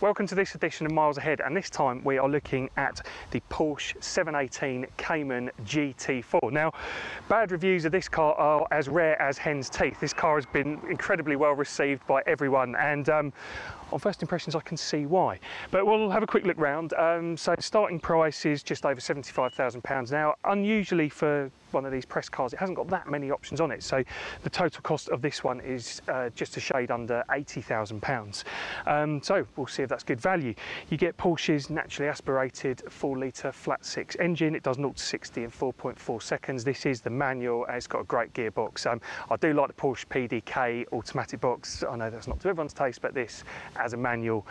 Welcome to this edition of Miles Ahead, and this time we are looking at the Porsche 718 Cayman GT4. Now, bad reviews of this car are as rare as hen's teeth. This car has been incredibly well received by everyone, and um, on first impressions I can see why. But we'll have a quick look round. Um, so starting price is just over £75,000. Now, unusually for one of these press cars, it hasn't got that many options on it. So the total cost of this one is uh, just a shade under £80,000. Um, so we'll see if that's good value. You get Porsche's naturally aspirated 4 litre flat six engine. It does 0 to 60 in 4.4 seconds. This is the manual and it's got a great gearbox. Um, I do like the Porsche PDK automatic box. I know that's not to everyone's taste, but this as a manual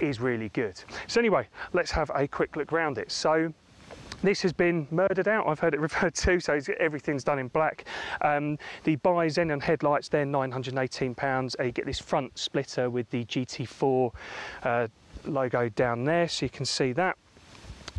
is really good. So anyway, let's have a quick look around it. So this has been murdered out, I've heard it referred to, so everything's done in black. Um, the bi xenon headlights, they're £918. Uh, you get this front splitter with the GT4 uh, logo down there, so you can see that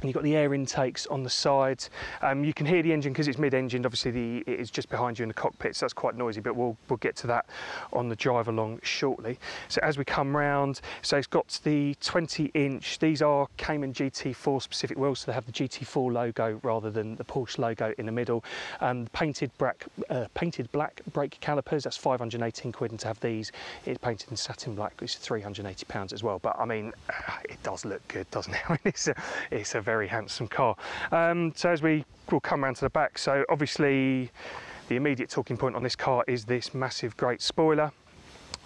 you've got the air intakes on the sides. Um, you can hear the engine because it's mid-engined. Obviously, the, it is just behind you in the cockpit, so that's quite noisy. But we'll we'll get to that on the drive along shortly. So as we come round, so it's got the 20-inch. These are Cayman GT4 specific wheels, so they have the GT4 logo rather than the Porsche logo in the middle. Um, painted black, uh, painted black brake calipers. That's 518 quid, and to have these, it's painted in satin black, which is 380 pounds as well. But I mean, it does look good, doesn't it? I mean, it's a, it's a very very handsome car. Um, so as we will come around to the back, so obviously the immediate talking point on this car is this massive great spoiler.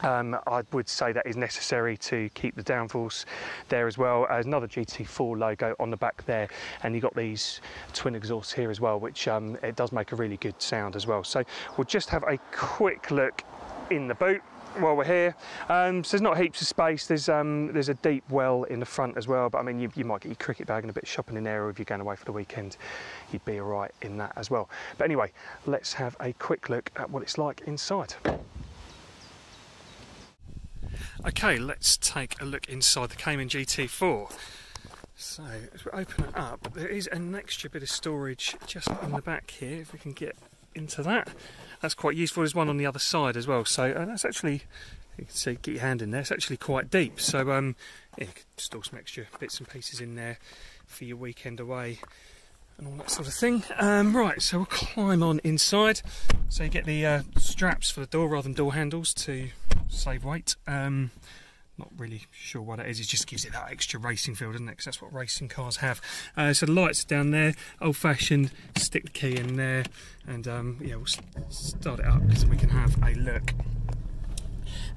Um, I would say that is necessary to keep the downforce there as well as another GT4 logo on the back there and you've got these twin exhausts here as well which um, it does make a really good sound as well so we'll just have a quick look in the boot while we're here. Um, so there's not heaps of space. There's um, there's a deep well in the front as well. But I mean, you, you might get your cricket bag and a bit of shopping in there, or if you're going away for the weekend, you'd be all right in that as well. But anyway, let's have a quick look at what it's like inside. Okay, let's take a look inside the Cayman GT4. So as we open it up, there is an extra bit of storage just in the back here. If we can get into that that's quite useful. There's one on the other side as well, so uh, that's actually you can see get your hand in there. It's actually quite deep, so um, yeah, you can store some extra bits and pieces in there for your weekend away and all that sort of thing. Um, right, so we'll climb on inside. So you get the uh, straps for the door rather than door handles to save weight. Um, not really sure what it is. It just gives it that extra racing feel, doesn't it? Because that's what racing cars have. Uh, so the lights down there, old-fashioned. Stick the key in there, and um, yeah, we'll start it up because we can have a look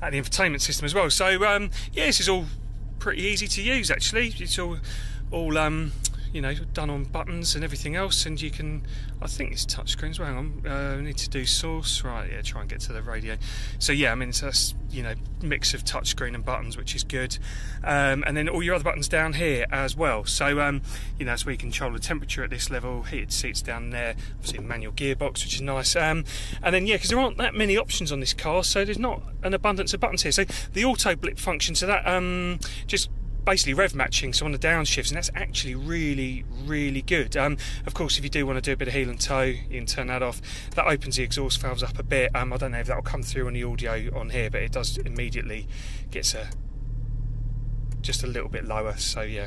at the infotainment system as well. So um, yeah, this is all pretty easy to use actually. It's all all um, you know done on buttons and everything else and you can I think it's touchscreens. Well hang on uh, need to do source. Right yeah try and get to the radio. So yeah I mean it's a you know mix of touchscreen and buttons which is good. Um, and then all your other buttons down here as well. So um, you know that's where you control the temperature at this level heated seats down there obviously manual gearbox which is nice. Um, and then yeah because there aren't that many options on this car so there's not an abundance of buttons here. So the auto blip function so that um, just basically rev matching, so on the downshifts, and that's actually really, really good. Um, of course, if you do want to do a bit of heel and toe, you can turn that off. That opens the exhaust valves up a bit. Um, I don't know if that will come through on the audio on here, but it does immediately gets a just a little bit lower so yeah.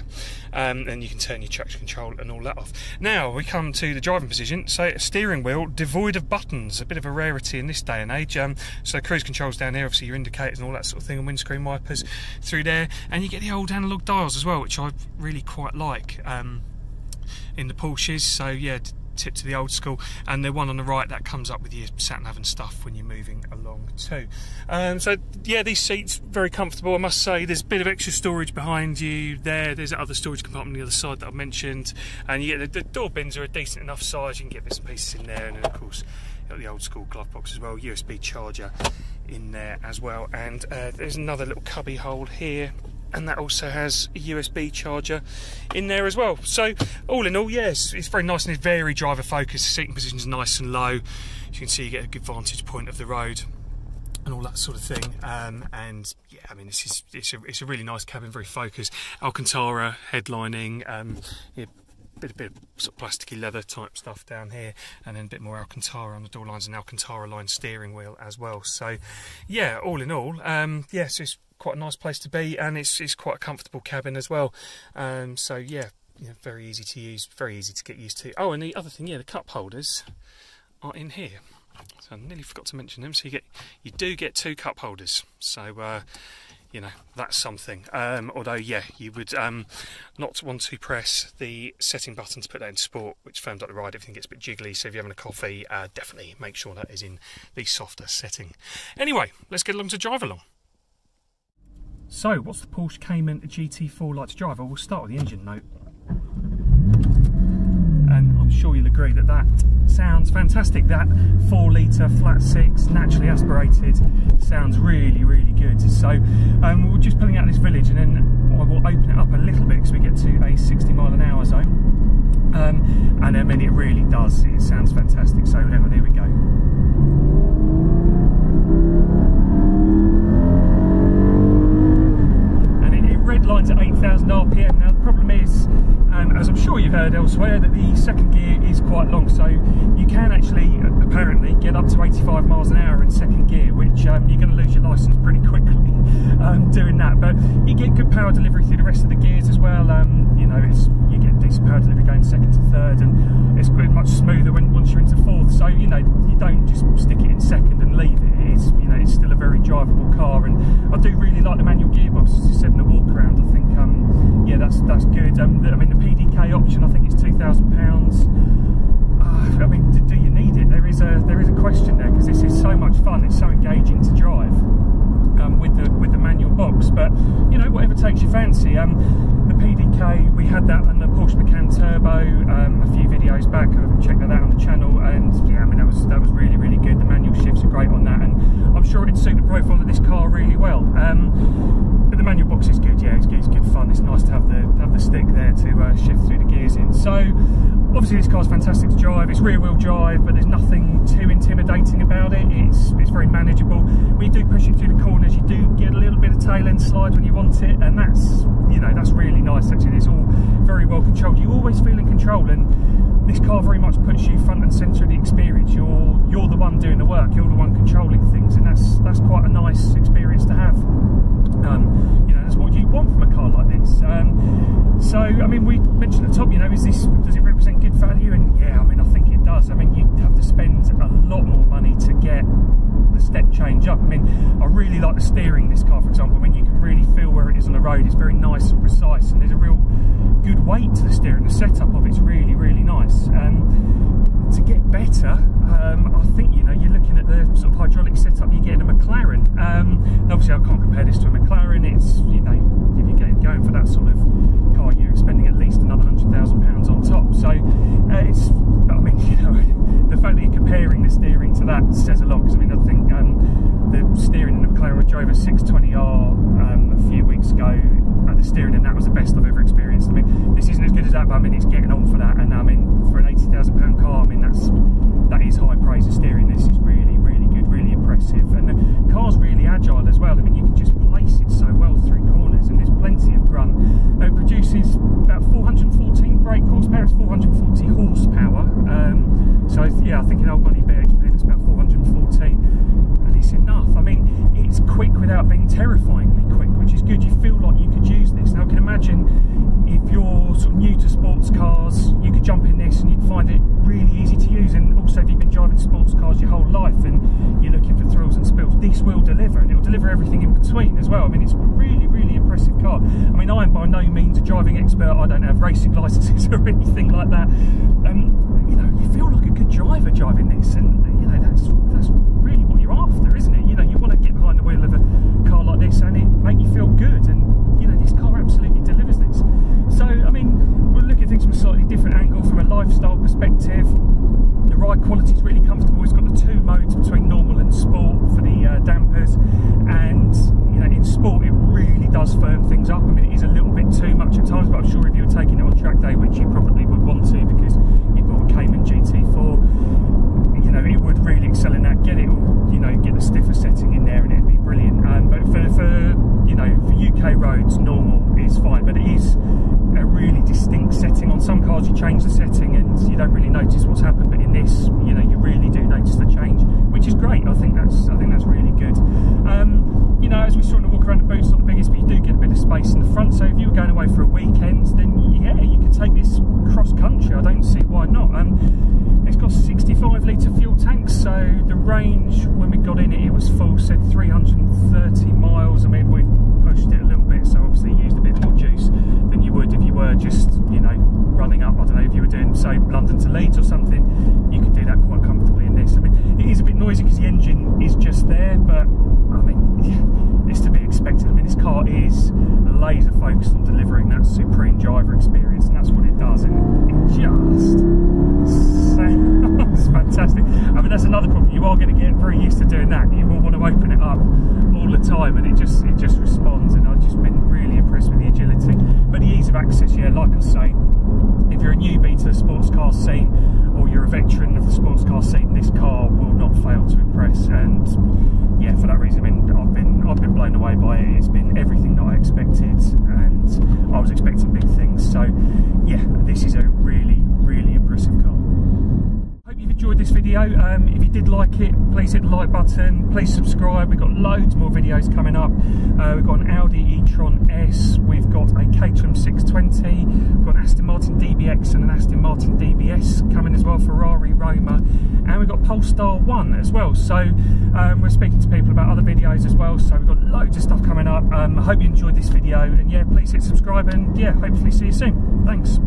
Um, and you can turn your traction control and all that off. Now we come to the driving position. So steering wheel devoid of buttons a bit of a rarity in this day and age. Um, so cruise controls down here obviously your indicators and all that sort of thing and windscreen wipers through there. And you get the old analog dials as well which I really quite like um, in the Porsches. So yeah tip to the old school. And the one on the right that comes up with your sat nav and stuff when you're moving along too. Um, so yeah these seats very comfortable I must say. There's a bit of extra storage behind you there. There's that other storage compartment on the other side that I mentioned. And get the, the door bins are a decent enough size. You can get bits and pieces in there. And then of course got the old school glove box as well. USB charger in there as well. And uh, there's another little cubby hole here and that also has a USB charger in there as well. So all in all, yes, it's very nice and it's very driver focused. The seating position is nice and low. As you can see, you get a good vantage point of the road and all that sort of thing. Um, and yeah, I mean, this is it's a, it's a really nice cabin, very focused. Alcantara headlining. Um, yeah, bit, a bit of sort of plasticky leather type stuff down here, and then a bit more Alcantara on the door lines and Alcantara line steering wheel as well. So, yeah, all in all, um, yes, it's quite a nice place to be, and it's it's quite a comfortable cabin as well. Um, so yeah, you know, very easy to use, very easy to get used to. Oh, and the other thing, yeah, the cup holders are in here. So I nearly forgot to mention them. So you get, you do get two cup holders. So uh, you know that's something. Um, although yeah, you would um, not want to press the setting button to put that in sport, which firms up the ride. Everything gets a bit jiggly. So if you're having a coffee, uh, definitely make sure that is in the softer setting. Anyway, let's get along to drive along. So, what's the Porsche Cayman GT4 like to drive? Well, we'll start with the engine note and I'm sure you'll agree that that sounds fantastic. That four litre flat six, naturally aspirated, sounds really, really good. So um, we're just pulling out this village and then I will open it up a little bit because we get to a 60 mile an hour zone. Um, and I mean, it really does, it sounds fantastic. So hang on, here we go. Lines at 8,000 RPM. Now the problem is, um, as I'm sure you've heard elsewhere, that the second gear is quite long, so you can actually apparently get up to 85 miles an hour in second gear, which um, you're going to lose your license pretty quickly um, doing that. But you get good power delivery through the rest of the gears as well. Um, you know, you get decent power delivery going second to third, and it's quite much smoother when once you're into fourth. So you know, you don't just stick it in second and leave it. It's you know, it's still a very drivable car, and I do really like the manual gearbox. As I said in the walk around, I think um, yeah, that's that's good. Um, I mean, option, I think it's two thousand pounds. Uh, I mean, do, do, you need it? There is a there is a question there because this is so much fun. It's so engaging to drive um, with the with the manual box. But you know, whatever takes your fancy. Um, the PDK, we had that on the Porsche Macan Turbo um, a few videos back. Check that out on the channel, and yeah, I mean that was that was really really good. The manual shifts are great on that, and I'm sure it'd suit the profile of this car really well. Um, but the manual box is good. Yeah, it's, it's good fun. It's nice to have the have the stick there to uh, shift through the gears in. So obviously this car's fantastic to drive. It's rear wheel drive, but there's nothing too intimidating about it. It's it's very manageable. When you do push it through the corners, you do get a little bit of tail end slide when you want it, and that's you know that's really nice. Actually, it's all very well controlled. You always feel in control, and this car very much puts you front and centre of the experience. You're you're the one doing the work. You're the one controlling things, and that's that's quite a nice experience to have. Um, you know, that's what you want from a car like this. Um, so, I mean, we mentioned at the top, you know, is this does it represent good value? And yeah, I mean, I think it does. I mean, you have to spend a lot more money to get the step change up. I mean, I really like the steering in this car, for example. I mean, you can really feel where it is on the road. It's very nice and precise, and there's a real good weight to the steering. The setup of it's really, really nice. Um, to get better, um, I think you know you're looking at the sort of hydraulic setup you get in a McLaren. Um, obviously, I can't compare this to a McLaren. It's you know if you're getting going for that sort of car, you're spending at least another hundred thousand pounds on top. So uh, it's, I mean, you know, the fact that you're comparing the steering to that says a lot. Because I mean, I think um, the steering in the McLaren I drove a 620R um, a few weeks ago. Steering and that was the best I've ever experienced. I mean, this isn't as good as that, but I mean, it's getting on for that. And I mean, for an eighty thousand pound car, I mean, that's that is high praise. The steering this is really, really good, really impressive, and the car's really agile as well. I mean, you can just place it so well through corners, and there's plenty of grunt. It produces about 414 brake horsepower. It's 440 horsepower. Um, so yeah, I think in old money BHP it's about 414, and it's enough. I mean, it's quick without being terrifyingly quick, which is good. You feel like you could use this. Now, I can imagine if you're sort of new to sports cars, you could jump in this and you'd find it really easy to use. And also, if you've been driving sports cars your whole life and you're looking for thrills and spills, this will deliver, and it will deliver everything in between as well. I mean, it's a really, really impressive car. I mean, I am by no means a driving expert. I don't have racing licenses or anything like that. Um, you know, you feel like a good driver driving this, and you know that's that's really what you're after, isn't it? You know, you want to get behind the wheel of a car like this and it make you feel good, and you know, this car absolutely delivers this. So, I mean, we'll look at things from a slightly different angle, from a lifestyle perspective. The ride quality is really comfortable. It's got the two modes between normal and sport for the uh, dampers, and you know, in sport it really does firm things up. I mean, it is a little bit too much at times, but I'm sure if you were taking it on track day, which you probably would want to because you've got a Cayman GT4, you know, it would really excel in that. Get it all, you know, get the stiffer setting in there, and it'd be brilliant. Um, but for, for you know, for UK UK roads, normal is fine, but it is a really distinct setting. You change the setting and you don't really notice what's happened, but in this, you know, you really do notice the change, which is great. I think that's I think that's really good. Um, you know, as we in the walk around, the boot's not the biggest, but you do get a bit of space in the front. So if you were going away for a weekend, then yeah, you could take this cross country. I don't see why not. Um, it's got 65 litre fuel tanks, so the range when we got in it, it was full, said 330 miles. I mean, we've pushed it a little bit, so obviously used a bit more juice than you would if you were just, you know, running up. I don't know if you were doing, say, London to Leeds or something. You could do that quite comfortably in this. I mean, it is a bit noisy because the engine is just there, but I mean, it's to be expected. I mean, this car is laser focused on delivering that supreme driver experience, and that's what it does. And it just fantastic. I mean, that's another problem. You are going to get very used to doing that. You will want to open it up all the time, and it just it just responds. And I've just been really impressed with the agility, but the ease of access. Yeah, like I say, if you're a newbie to the sports car scene or you're a veteran of the sports car scene, this car will not fail to impress. And yeah, for that reason, I mean, I've been I've been blown away by it. It's been everything that I expected, and I was expecting big things. So yeah, this is a really really impressive car hope you've enjoyed this video. Um, if you did like it, please hit the like button. Please subscribe. We've got loads more videos coming up. Uh, we've got an Audi e-tron S. We've got a Caterham 620. We've got an Aston Martin DBX and an Aston Martin DBS coming as well. Ferrari Roma, and we've got Polestar 1 as well. So um, we're speaking to people about other videos as well. So we've got loads of stuff coming up. Um, I hope you enjoyed this video, and yeah, please hit subscribe, and yeah, hopefully see you soon. Thanks.